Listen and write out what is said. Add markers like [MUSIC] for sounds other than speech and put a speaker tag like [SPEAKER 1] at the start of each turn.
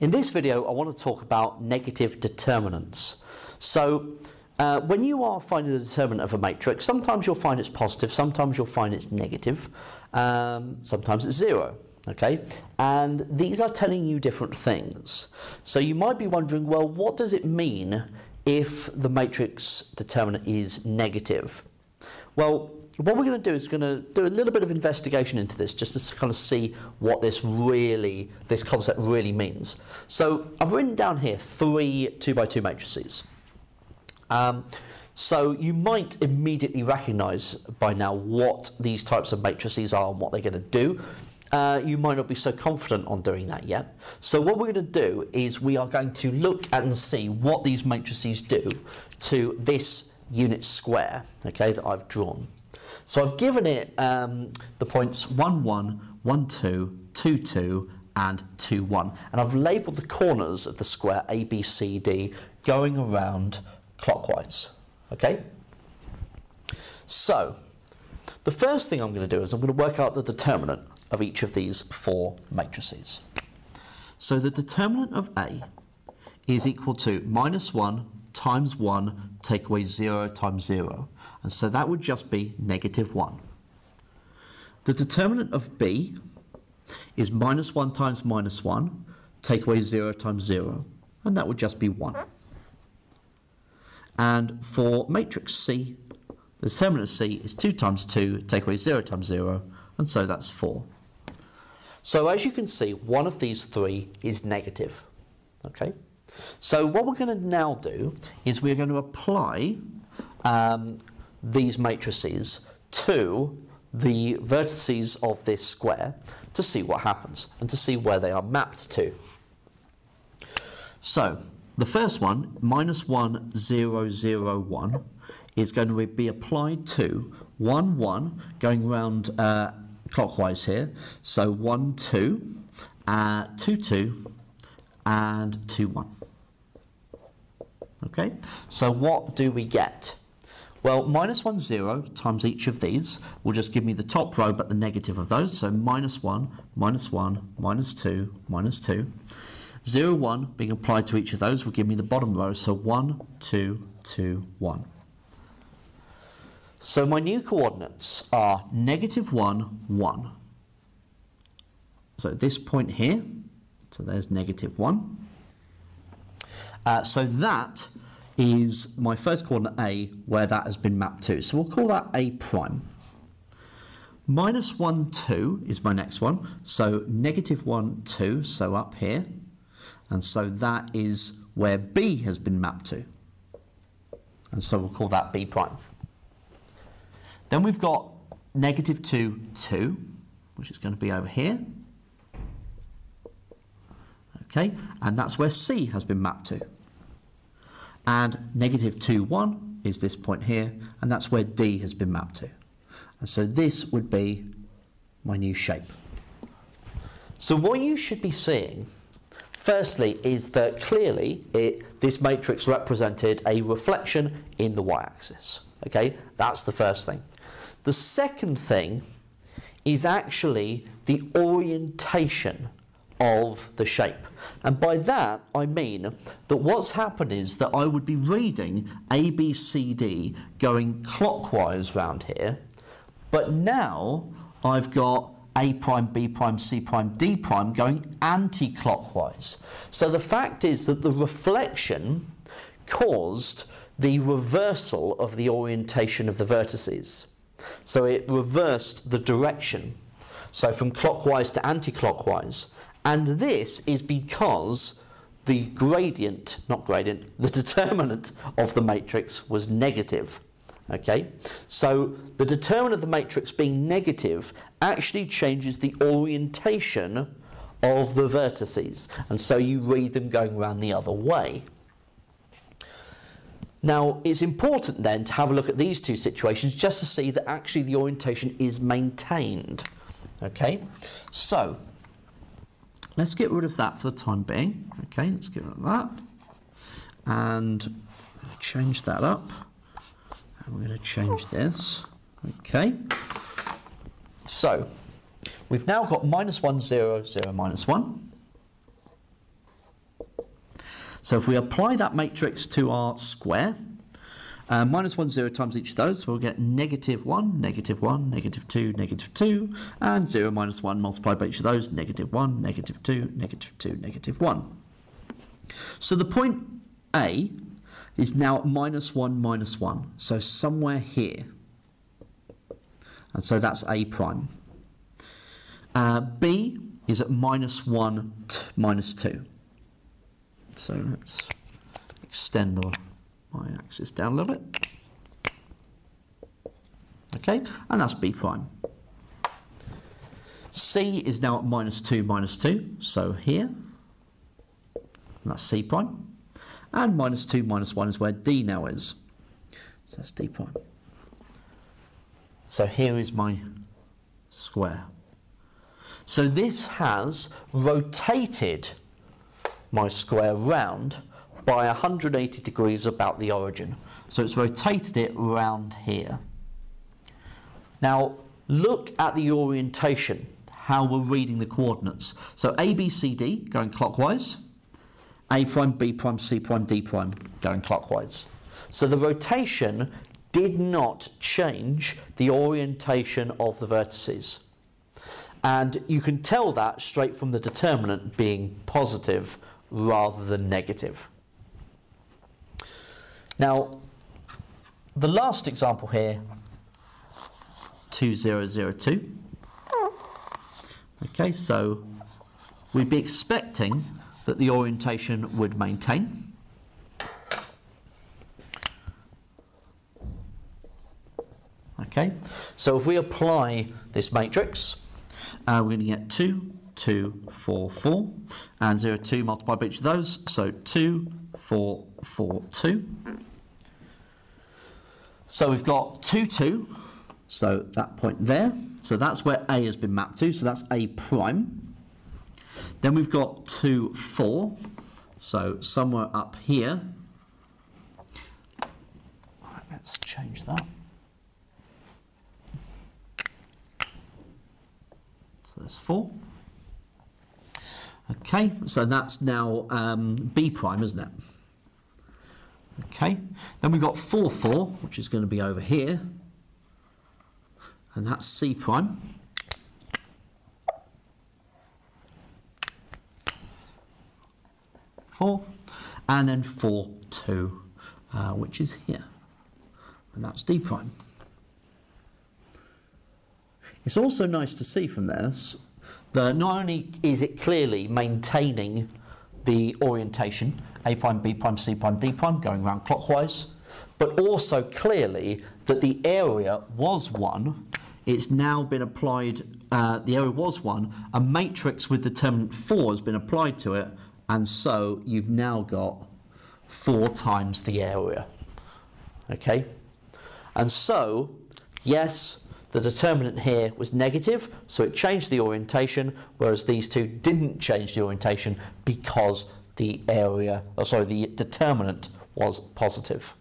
[SPEAKER 1] In this video, I want to talk about negative determinants. So, uh, when you are finding the determinant of a matrix, sometimes you'll find it's positive, sometimes you'll find it's negative, um, sometimes it's zero. Okay, and these are telling you different things. So you might be wondering, well, what does it mean if the matrix determinant is negative? Well, what we're going to do is going to do a little bit of investigation into this just to kind of see what this really, this concept really means. So I've written down here three two by two matrices. Um, so you might immediately recognize by now what these types of matrices are and what they're going to do. Uh, you might not be so confident on doing that yet. So what we're going to do is we are going to look and see what these matrices do to this unit square, okay, that I've drawn. So I've given it um, the points 1, 1, 1, 2, 2, 2, and 2, 1. And I've labelled the corners of the square A, B, C, D going around clockwise. Okay? So, the first thing I'm going to do is I'm going to work out the determinant of each of these four matrices. So the determinant of A is equal to minus 1 times 1 take away 0 times 0. And so that would just be negative 1. The determinant of B is minus 1 times minus 1, take away 0 times 0, and that would just be 1. And for matrix C, the determinant of C is 2 times 2, take away 0 times 0, and so that's 4. So as you can see, one of these three is negative. Okay? So what we're going to now do is we're going to apply um, these matrices to the vertices of this square to see what happens and to see where they are mapped to. So the first one, minus 1, 0, 0, 1, is going to be applied to 1, 1, going round uh, clockwise here. So 1, 2, uh, 2, 2, and 2, 1. Okay, so what do we get? Well, minus 1, 0 times each of these will just give me the top row but the negative of those. So minus 1, minus 1, minus 2, minus 2. 0, 1 being applied to each of those will give me the bottom row. So 1, 2, 2, 1. So my new coordinates are negative 1, 1. So this point here, so there's negative 1. Uh, so that is my first coordinate A where that has been mapped to. So we'll call that A prime. Minus 1, 2 is my next one. So negative 1, 2, so up here. And so that is where B has been mapped to. And so we'll call that B prime. Then we've got negative 2, 2, which is going to be over here. Okay, and that's where C has been mapped to. And negative 2, 1 is this point here, and that's where D has been mapped to. And so this would be my new shape. So what you should be seeing, firstly, is that clearly it, this matrix represented a reflection in the y-axis. Okay, that's the first thing. The second thing is actually the orientation of the shape. And by that, I mean that what's happened is that I would be reading A, B, C, D going clockwise round here, but now I've got A prime, B prime, C prime, D prime going anti-clockwise. So the fact is that the reflection caused the reversal of the orientation of the vertices. So it reversed the direction. So from clockwise to anti-clockwise. And this is because the gradient, not gradient, the [LAUGHS] determinant of the matrix was negative. Okay, so the determinant of the matrix being negative actually changes the orientation of the vertices, and so you read them going around the other way. Now, it's important then to have a look at these two situations just to see that actually the orientation is maintained. Okay, so let's get rid of that for the time being. Okay, let's get rid of that. And change that up. And we're going to change this. Okay, so we've now got minus 1, 0, 0, minus 1. So if we apply that matrix to our square, uh, minus 1, 0 times each of those, so we'll get negative 1, negative 1, negative 2, negative 2, and 0 minus 1 multiplied by each of those, negative 1, negative 2, negative 2, negative 1. So the point A is now at minus 1, minus 1, so somewhere here. And so that's A prime. Uh, B is at minus 1, t- minus 2. So let's extend the y-axis down a little bit. Okay, and that's B prime. C is now at minus 2, minus 2, so here. That's C prime. And minus 2, minus 1 is where D now is. So that's D prime. So here is my square. So this has rotated my square round by 180 degrees about the origin. So it's rotated it round here. Now look at the orientation, how we're reading the coordinates. So A, B, C, D going clockwise, A prime, B prime, C prime, D prime going clockwise. So the rotation did not change the orientation of the vertices. And you can tell that straight from the determinant being positive rather than negative. Now, the last example here, 2002. Okay, so we'd be expecting that the orientation would maintain. Okay, so if we apply this matrix, uh, we're going to get 2, 2, 4, 4, and 0, 2 multiplied by each of those, so 2, 4, 4, 2. So we've got 2, 2, so that point there, so that's where A has been mapped to, so that's A prime. Then we've got 2, 4, so somewhere up here. Right, let's change that. So there's 4. Okay, so that's now um, B prime, isn't it? Okay, then we've got 4, 4, which is going to be over here, and that's C prime. Four, and then four, two, uh, which is here, and that's D prime. It's also nice to see from this that not only is it clearly maintaining the orientation A prime, B prime, C prime, D prime going around clockwise, but also clearly that the area was 1. It's now been applied, uh, the area was 1, a matrix with determinant 4 has been applied to it, and so you've now got 4 times the area. Okay? And so, yes, the determinant here was negative, so it changed the orientation, whereas these two didn't change the orientation because the area, or sorry, the determinant was positive.